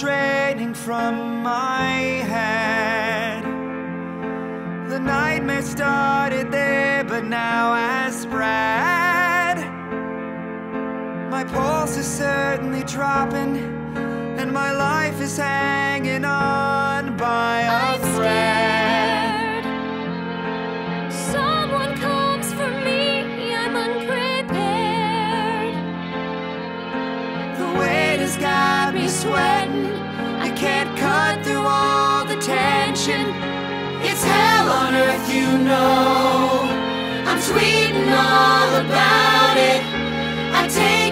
draining from my head. The nightmare started there, but now has spread. My pulse is certainly dropping, and my life is hanging on by a sweating. I can't cut through all the tension. It's hell on earth, you know. I'm tweeting all about it. I take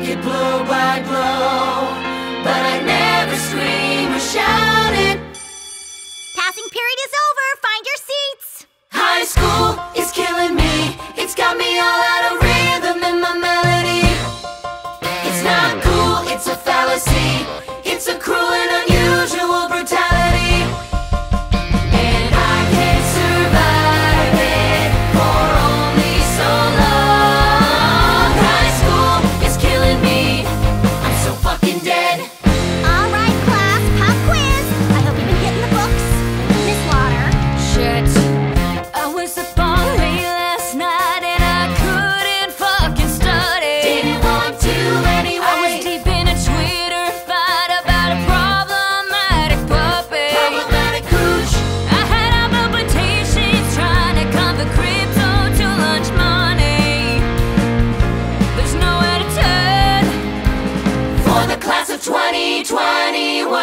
2021,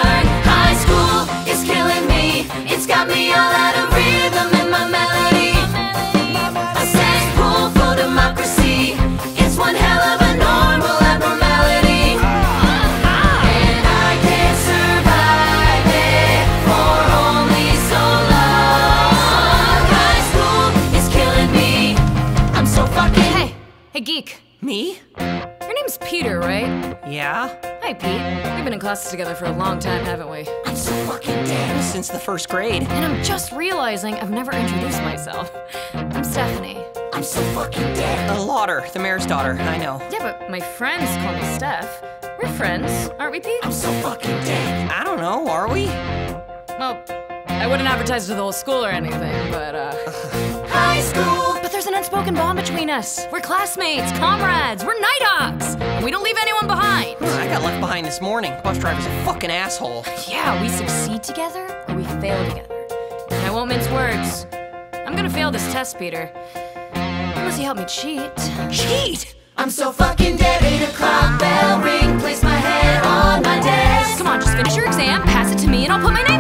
high school is killing me. It's got me all out of rhythm in my melody. A cesspool for democracy. It's one hell of a normal abnormality. And I can't survive it for only so long. High school is killing me. I'm so fucking. Hey, hey, geek. Me? Your name's Peter, right? Yeah? Hi, Pete. We've been in classes together for a long time, haven't we? I'm so fucking dead. Since the first grade. And I'm just realizing I've never introduced myself. I'm Stephanie. I'm so fucking dead. Uh, Lauder, the mayor's daughter, I know. Yeah, but my friends call me Steph. We're friends, aren't we, Pete? I'm so fucking dead. I don't know, are we? Well, I wouldn't advertise to the whole school or anything, but uh. High school. There's an unspoken bond between us. We're classmates, comrades, we're Nighthawks, we don't leave anyone behind. I got left behind this morning. Bus driver's a fucking asshole. Yeah, we succeed together or we fail together. And I won't mince words. I'm gonna fail this test, Peter. Unless you help me cheat. Cheat! I'm so fucking dead. Eight o'clock bell ring. Place my head on my desk. Come on, just finish your exam, pass it to me, and I'll put my name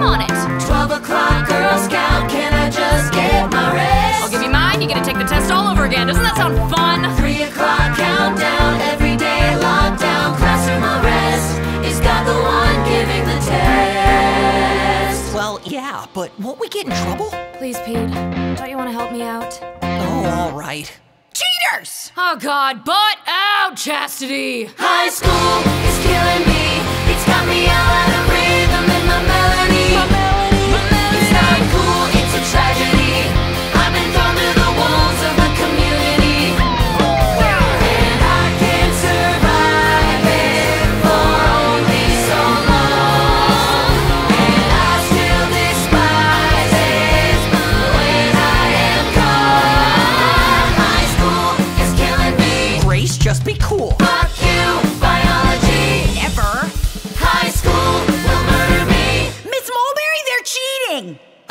but won't we get in trouble? Please, Pete, don't you want to help me out? Oh, alright. Cheaters! Oh, God, butt out, Chastity! High school is killing me. It's got me out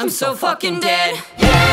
I'm so fucking dead. Yeah.